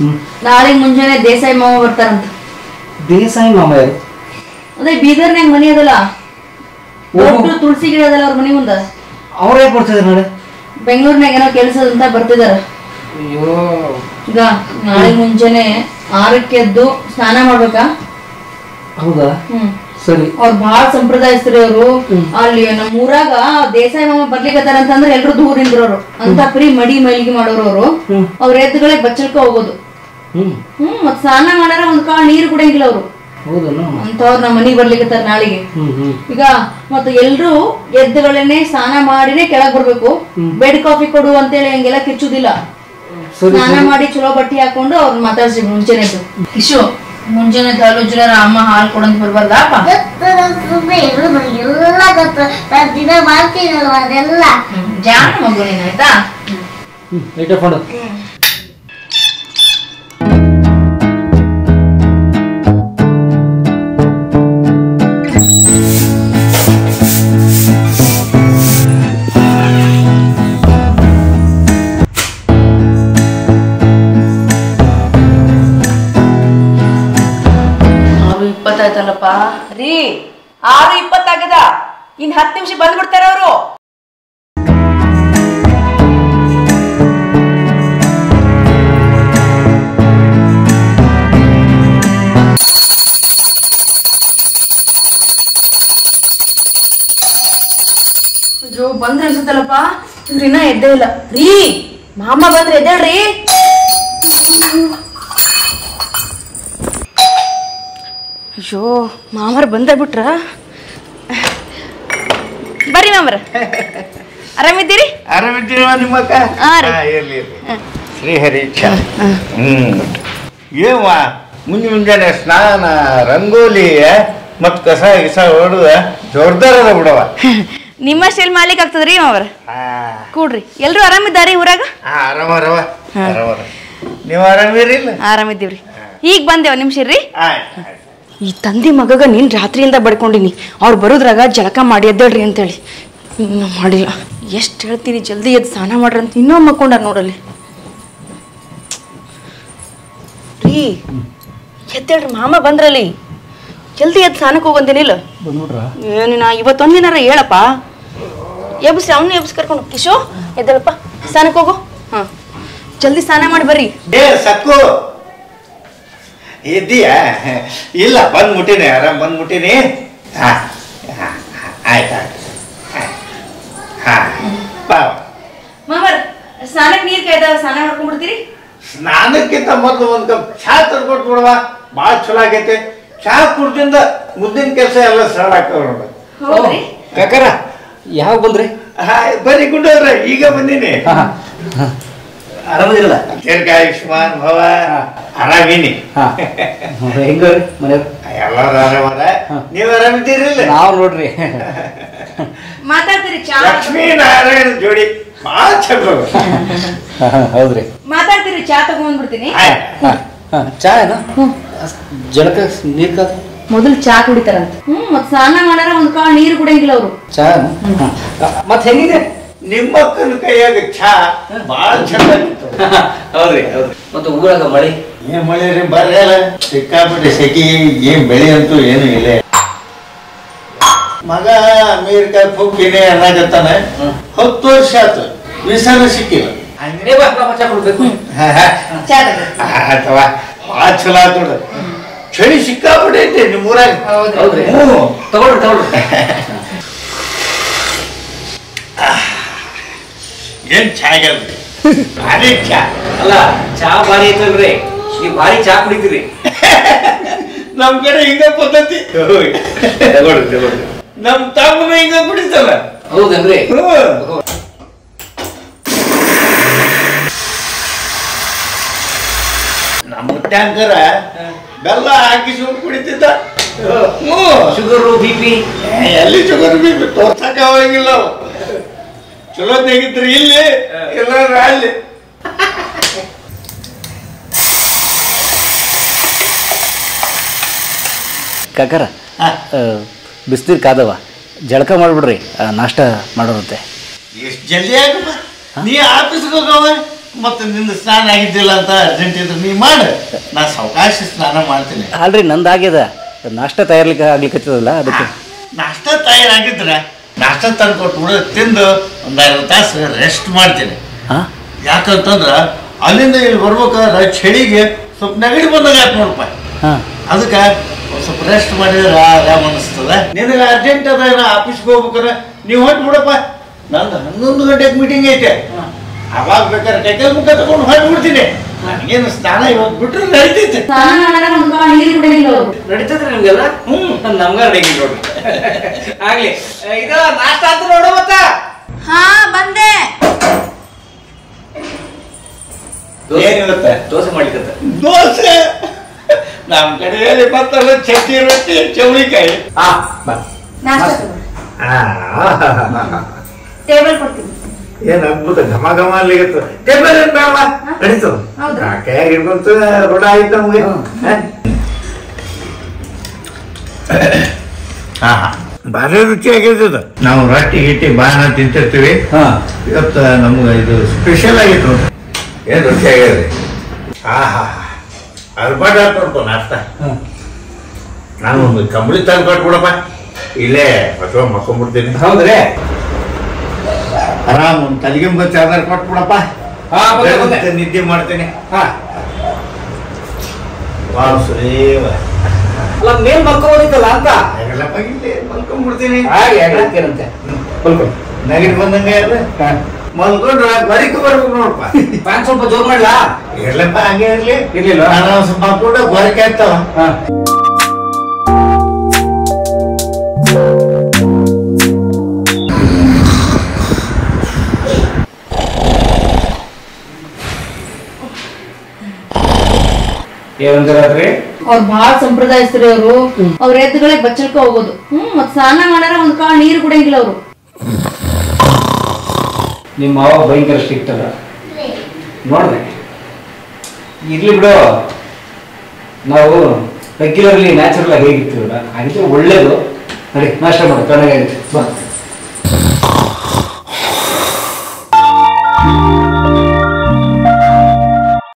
ಹ್ಮ್. ನಾಳೆ ಮುಂಜಾನೆ ದೇಸಾಯಿ ಮಾವ ಬರ್ತಾರಂತ. ದೇಸಾಯಿ ಮಾಮ ಯಾರು? ಅದೇ ಬೀದರ್ನ್ಯಾಗ ಮನಿ ಅದಲ್ಲ. ದೊಡ್ಡ ತುಳಸಿ ಗಿಡ ಅದಲ್ಲ ಅವ್ರ ಮನಿ ಮುಂದ. ಅವ್ರ ಯಾಕೆ ಬರ್ತಿದ್ರು ನಾಳೆ? ಬೆಂಗಳೂರಿನಾಗ ಏನೋ ಕೆಲಸ ಅಂತ ಬರ್ತಿದಾರ. ಅಯ್ಯೋ. ಈಗ ನಾಳೆ ಮುಂಜಾನೆ ಆರಕ್ಕೆ ಎದ್ದು ಸ್ನಾನ ಮಾಡ್ಬೇಕಾ? ಹೌದಾ? ಹ್ಮ್. ಸರಿ. ಅವ್ರ ಬಾಳ ಸಂಪ್ರದಾಯಸ್ಥರು ಅವರು ಅಲ್ಲಿ ನಮ್ಮ ಊರಾಗ ದೇಸಾಯಿ ಮಾಮ ಬರ್ಲಿಕತ್ತಾರ ಅಂತಂದ್ರೆ ಎಲ್ರು ದೂರ ಅಂತ ಪ್ರೀ ಮಡಿ ಮೈಲಿಗೆ ಮಾಡೋರು ಅವರು ಎದ್ದುಗಳೇ ಬಚ್ಚಲ್ಕ ಹೋಗೋದು. ಹ್ಮ್. ಹ್ಮ್ ಮತ್ ಸ್ನಾನ ಮಾಡಾರ ಒಂದ್ ಕಾಳ ನೀರು ಕುಡಿಯಂಗಿಲ್ಲ ಅವ್ರು. ಹೌದನು ಅಂತವ್ರು ನಮ್ಮ ಮನಿಗ್ ಬರ್ಲಿಕತ್ತಾರ ನಾಳಿಗೆ. ಈಗ ಮತ್ತೆ ಎಲ್ರು ಎದ್ದುಗಳನ್ನೇ ಸ್ನಾನ ಮಾಡಿನೇ ಕೆಳಗ್ ಬರ್ಬೇಕು. ಬೆಡ್ ಕಾಫಿ ಕೊಡು ಅಂತೇಳಿ ಹಂಗೆಲ್ಲ ಕಿಚ್ಚುದಿಲ್ಲ ಸ್ನಾನ ಮಾಡಿ ಚಲೋ ಬಟ್ಟೆ ಹಾಕೊಂಡು ಅವ್ರು ಮಾತಾಡ್ಸಿ ಮುಂಚೆನೆ ಎದ್ದು. ಮುಂಜಾನೆ ತಲುಜುರ ಅಮ್ಮ ಹಾಲು ಕೊಡಂತ ಬರ್ಬಾರ್ದಪ್ಪ ಎಲ್ಲ ಗೊತ್ತು. ನಾನು ದಿನ ಮಾಡ್ತೀನಲ್ವ ಅದೆಲ್ಲ? ಜಾಣ ಮಗು ನೀನ್ ಆಯ್ತಾ? ಆರು ಇಪ್ಪತ್ತಾಗದ ಇನ್ ಹತ್ತು ನಿಮಿಷ ಬಂದ್ಬಿಡ್ತಾರೆ ಅವರು. ಬಂದ್ರೆ ಅನ್ಸುತ್ತಲ್ಲಪ್ಪ? ಇವ್ರಿನ್ನ ಎದ್ದೇ ಇಲ್ಲ. ರೀ, ಮಾಮ ಬಂದ್ರೆ ಎದ್ದೇಳ್ರಿ. ಅಯ್ಯೋ ಮಾಮರ್ ಬಂದ ಬಿಟ್ರ ಬರ್ರಿ ಮಾಮರ ಆರಾಮಿದ್ದೀರಿ? ಆರಾಮಿದ್ದೀರವ ಇರ್ಲಿ ಇರ್ಲಿ. ಶ್ರೀಹರಿ ಹ್ಮ್. ಏವ ಮುಂಜೆ ಮುಂಜಾನೆ ಸ್ನಾನ ರಂಗೋಲಿ ಮತ್ ಕಸ ಗಿಸ ಹೊಡೆದ ಅದ ಬಿಡವ ನಿಮ್ಮಷ್ಟೆಲ್ಲಿ ಮಾಲಿಕ್ ಆಗ್ತದ್ರಿ ಮಾಮರ ಹಾ. ಕೂಡ್ರಿ. ಎಲ್ರು ಆರಾಮಿದ್ದಾರಿ ಊರಾಗ? ಆರಾಮ ಆರಾಮ ಆರಾಮ ನೀವು ಆರಾಮಿರಿ ಆರಾಮಿದ್ದೀವ್ರಿ. ಈಗ ಬಂದೇವ ನಿಮಿಷ ರೀ ಈ ತಂದೆ ಮಗಗ ನೀನು ರಾತ್ರಿಯಿಂದ ಬಡ್ಕೊಂಡಿನಿ. ಅವ್ರು ಬರೋದ್ರಾಗ ಜಳಕ ಮಾಡಿ ಎದ್ದೇಳ್ರಿ ಅಂತೇಳಿ. ಇನ್ನೂ ಮಾಡಿಲ್ಲ. ಎಷ್ಟು ಹೇಳ್ತೀನಿ ಜಲ್ದಿ ಎದ್ದು ಸ್ನಾನ ಮಾಡ್ರಿ ಅಂತ ಇನ್ನೂ ಮಕ್ಕೊಂಡಾರ ನೋಡಲ್ಲಿ. ರೀ ಎದ್ದೇಳ್ರಿ ಮಾಮ ಬಂದ್ರಲ್ಲಿ. ಜಲ್ದಿ ಎದ್ದು ಸ್ನಾನಕ್ಕೆ ಹೋಗಂದೇನಿಲ್ಲ ಏನಿನ ಇವತ್ತೊಂದಿನಾರ ಹೇಳಪ್ಪ. ಎಬ್ಸಿ ಅವನು ಎಬ್ಸಿ ಕರ್ಕೊಂಡು ಕಿಶೋ ಎದ್ದೇಳಪ್ಪ. ಸ್ನಾನಕ್ಕೆ ಹೋಗು. ಹಾ. ಜಲ್ದಿ ಸ್ನಾನ ಮಾಡಿ ಬರ್ರಿ. ಏ ಇದ್ದೀಯಾ? ಇಲ್ಲ ಬಂದ್ಬಿಟ್ಟಿನಿ ಆರಾಮ್ ಬಂದ್ಬಿಟ್ಟಿನಿ. ಹಾ ಆಯ್ತು ಆಯ್ತು. ಹಾ ಬಾ. ಮಾಮರ್ ಸ್ನಾನಕ್ಕೆ ನೀರು ಕಾಯ್ದ ಸ್ನಾನ ಮಾಡ್ಕೊಂಡ್ಬಿಡ್ತೀರಿ? ಸ್ನಾನಕ್ಕಿಂತ ಮೊದಲು ಒಂದು ಕಪ್ ಚಾ ತರ್ಕೊಟ್ಟು ಬಿಡವ ಭಾಳ ಚಲೋ ಆಗೈತೆ. ಚಹಾ ಕುಡ್ದಿಂದ ಮುಂದಿನ ಕೆಲಸ ಎಲ್ಲ ಸರಳ ಆಗ್ತಾವ ನೋಡ್ರಿ ಹೌದ್ರಿ? ಕಾಕಾರ ಯಾವಾಗ ಬಂದ್ರಿ? ಹಾ ಬರೀ ಗುಂಡವ್ರ ಈಗ ಬಂದೀನಿ. ಆರಾಮದಿರಲ್ಲ? ದೀರ್ಘಾಯುಷ್ಮಾನ್ ಭವ ಆರಾಮಿನಿ ಹೆಂಗವ್ರಿ ಮನೆಯವ್ರು? ಎಲ್ಲಾರು ಆರಾಮದ ನೀವು ಆರಾಮಿದ್ದೀರಿಲ್ಲ? ನಾವು ನೋಡ್ರಿ. ಮಾತಾಡ್ತೀರಿ ಚಾ? ಲಕ್ಷ್ಮೀ ನಾರಾಯಣ ಜೋಡಿ ಭಾಳ ಚಂದ ಹೌದ್ರಿ. ಮಾತಾಡ್ತೀರಿ ಚಾ ತಗೊಂಡ್ಬಿಡ್ತೀನಿ ಚಾ ಏನ? ಜಳಕ ನೀರ್ ಕಾದ. ಮೊದಲು ಚಾ ಕುಡಿತಾರಂತ. ಹ್ಮ್ ಮತ್ ಸ್ನಾನ ಮಾಡಾರ ಒಂದ್ ಕಾಳು ನೀರು ಕುಡಿಯಂಗಿಲ್ಲ ಅವರು. ಚಾ ಮತ್ ಹೆಂಗಿದೆ ನಿಮ್ಮ ಅಕ್ಕನ ಕೈಯಾಗ ಚಾ ಭಾಳ ಚಂದ ಆಗಿತ್ತು ಹೌದ್ರಿ ಹೌದ್ರಿ. ಮತ್ತೆ ಊರಾಗ ಮಳೆ? ಏನ್ ಮಳೆ ರೀ? ಬರಲ್ಲ ಸಿಕ್ಕಾಪಟ್ಟೆ ಸೆಕಿ ಏನ್ ಬೆಳೆ ಅಂತೂ ಏನು ಇಲ್ಲ. ಮಗ ಅಮೇರಿಕಾ ಹೋಗ್ತೀನಿ ಅನ್ನಕತ್ತಾನ ಹತ್ತು ವರ್ಷ ಆತು. ವಿಸಾನ ಸಿಕ್ಕಿಲ್ಲ. ಅಥವಾ ಭಾಳ ಚಲೋ ಆತು ಚಳಿ ಸಿಕ್ಕಾಪಟ್ಟೆ ಐತೆ ನಿಮ್ಮ ಊರಾಗ ಹೌದ್ರಿ. ತಗೊಳ್ರಿ ತಗೊಳ್ರಿ. ಏನ್ ಚಾ ಭಾರಿ ಚಾ. ಅಲ್ಲ ಚಾ ಭಾರಿ ಐತಲ್ರಿ ಈ ಭಾರಿ ಚಾ ಕುಡಿತೀರಿ. ನಮ್ ಕಡೆ ಹಿಂಗ ಪದ್ಧತಿ. ನಮ್ ತಮ್ಮ ಹಿಂಗ ಕುಡಿತಲ್ಲ ಹೌದನ್ರಿ? ನಮ್ಮ ಟ್ಯಾಂಕರ ಬೆಲ್ಲ ಹಾಕಿ ಸುಮ್ ಕುಡಿತಿದ್ದ. Sugar B P? ಎಲ್ಲಿ ಶುಗರ್ ಬಿ ಪಿ? ತೋರ್ಸಕ್ ಅವಾಗಿಲ್ಲ ಅವು. ಚಲೋ ತೆಗಿತ್ರಿ ಇಲ್ಲಿ. ಎಲ್ಲಾರ ಅಲ್ಲಿ ಕಾಕಾರ ಬಿಸ್ತೀರ್ ಕಾದವ. ಜಳಕ ಮಾಡ್ಬಿಡ್ರಿ ನಾಷ್ಟ ಮಾಡೋರಂತೆ ಎಷ್ಟು ಜಲ್ದಿ ಆಗಮ್ಮ ನೀ ಆಫೀಸ್ಗೆ ಹೋಗವ ಮತ್ತೆ ನಿಂದು ಸ್ನಾನ ಆಗಿದ್ದಿಲ್ಲ ಅಂತ ಅರ್ಜೆಂಟ್ ಇದ್ರೆ ನೀ ಮಾಡು. ನಾ ಸಾವಕಾಶ ಸ್ನಾನ ಮಾಡ್ತೀನಿ. ಅಲ್ರಿ ನಂದಾಗ್ಯದ ನಾಷ್ಟ ತಯಾರ್ಲಿಕ್ಕೆ ಆಗ್ಲಿಕ್ಕೆ ಅದಕ್ಕೆ. ನಾಷ್ಟ ತಯಾರಾಗಿದ್ರೆ ನಾಷ್ಟ ತಂದು ಕೊಟ್ಟು ತಿಂದು ಒಂದು ಅರ್ಧ ತಾಸು ರೆಸ್ಟ್ ಮಾಡ್ತೀನಿ. ಹಾ? ಯಾಕಂತಂದ್ರ ಅಲ್ಲಿಂದ ಇಲ್ಲಿ ಬರ್ಬೇಕಾದ್ರೆ ಚಳಿಗೆ ಸ್ವಲ್ಪ ನೆಗಡಿ ಬಂದಾಗ ಆಯ್ತು ನೋಡಪ್ಪ. ಹಾ. ಅದಕ್ಕೆ ಸ್ವಲ್ಪ ರೆಸ್ಟ್ ಮಾಡಿದ್ರೆ ಆರಾಮ್ ಅನಿಸ್ತದ. ನಿನಗೆ ಅರ್ಜೆಂಟ್ ಅದ ಆಫೀಸ್ಗೆ ಹೋಗ್ಬೇಕಾರೆ ನೀವು ಹೊಟ್ಟು ಬಿಡಪ್ಪ. ನಂದು ಹನ್ನೊಂದು ಗಂಟೆಗೆ ಮೀಟಿಂಗ್ ಐತೆ. ಅವಾಗ ಬೇಕಾದ್ರೆ ಕೈಕಲ್ ಮುಖ ತಗೊಂಡು ಬಿಡ್ತೀನಿ ನನಗೇನು ಸ್ನಾನ ಇವಾಗ ಬಿಟ್ರೆ ನಡೀತೈತೆ. ನಡೀತದ್ರಿ ನಿಮ್ಗೆಲ್ಲ? ಹ್ಮ್. ನಮ್ಗ ನಡೀಲಿ ನೋಡ್ರಿ. ಆಗ್ಲಿ. ಇದು ನಾಷ್ಟ ಅಂತ ನೋಡು ಮತ್ತ. ಹಾ ಬಂದೆ. ಏನ್ ಇವತ್ತ? ದೋಸೆ ಮಾಡ್ಲಿಕ್ಕತ್ತ. ದೋಸೆ? ನಮ್ಮ ಕಡೆಯಲ್ಲಿ ಮತ್ತಲ್ಲ ಚಟ್ನಿ ರೊಟ್ಟಿ ಚೌಳಿಕಾಯಿ. ಹಾ ಬಾ. ನಾಷ್ಟ ತಗೋ. ಟೇಬಲ್ ಕೊಡ್ತೀನಿ. ಏನ್ ಅದ್ಭುತ ಘಮ ಘಮ ಅಲ್ಲಿಗತ್ತು ಟೇಬಲ್ ಏನ್ ಬೇಡ ನಡೀತು. ಕೈಯಾಗ ಹಿಡ್ಕೊಂತ ರೋಡ ಆಯ್ತು ನಮ್ಗೆ. ಭಾರಿ ರುಚಿ ಆಗಿರ್ತದ ನಾವು ರೊಟ್ಟಿ ಗಿಟ್ಟಿ ಬಾನ ತಿಂತಿರ್ತೀವಿ. ಹಾ. ಇವತ್ತು ನಮ್ಗೆ ಇದು ಸ್ಪೆಷಲ್ ಆಗಿತ್ತು. ಏನ್ ರುಚಿ ಆಗ್ಯದ್ರಿ ಹಾ ಹಾ ಅರ್ಬಾಟ ನಾಷ್ಟ ನಾನು ಒಂದು ಕಂಬಳಿ ತಂದ್ಕೊಟ್ಬಿಡಪ್ಪ ಇಲ್ಲೇ ಅಥವಾ ಮಕ್ಕೊಂಡ್ಬಿಡ್ತೀನಿ ಹೌದ್ರಿ? ಆರಾಮ್ ಒಂದು ತಲೆಗಿಂಬ ಚಾರ್ಜರ್ ಕೊಟ್ಬಿಡಪ್ಪ. ಹಾ ನಿದ್ದೆ ಮಾಡ್ತೇನೆ. ಹಾ. ವಾವ್ ಸುರೇವ. ಅಲ್ಲ ಮೇಲ್ ಮಲ್ಕೋಬೋದಿತ್ತಲ್ಲ ಅಂತ? ಇಲ್ಲಿ ಮಲ್ಕೊಂಡ್ಬಿಡ್ತೀನಿ ಹಾಗೆ ನಗಡಿ ಬಂದಂಗೆ ಮಲ್ಕೊಂಡ್ರೆ ಬರಿಕೆ ಬರ್ಬೇಕು ನೋಡಪ್ಪ. ಫ್ಯಾನ್ ಸ್ವಲ್ಪ ಜೋರ್ ಮಾಡ್ಲಾ? ಇರ್ಲಪ್ಪ ಹಂಗೆ ಇರ್ಲಿ. ಇರ್ಲಿಲ್ಲ? ನಾನು ಸ್ವಲ್ಪ ಹಾ ಗೊರಕೆ ಆಗ್ತಾವ. ಬಹಳ ಅವ್ರು ಬಾಳ ಸಂಪ್ರದಾಯಸ್ಥರು ಅವರು ಅವ್ರ ಎದ್ದುಗಳೇ ಬಚ್ಚಲ್ಕ ಹೋಗೋದು. ಹ್ಮ್ ಮತ್ ಸ್ನಾನ ಮಾಡಾರ ಒಂದ್ ಕಾಳ ನೀರು ಕುಡಿಯಂಗಿಲ್ಲ ಅವರು. ನಿಮ್ಮ ಮಾವ ಭಯಂಕರ ಸ್ಟ್ರಿಕ್ಟ್ ಅಲ್ಲ ನೋಡ್ದೆ. ಇರ್ಲಿ ಬಿಡು. ನಾವು ರೆಗ್ಯುಲರ್ಲಿ ನ್ಯಾಚುರಲ್ ಆಗಿ ಹೇಗಿರ್ತೀವಲ್ಲ ಅದಕ್ಕೆ ಒಳ್ಳೇದು. ನಡಿ ನಾಷ್ಟ ಮಾಡು ಬಾ.